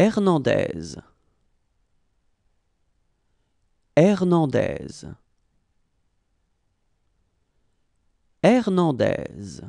Hernandez. Hernandez. Hernandez.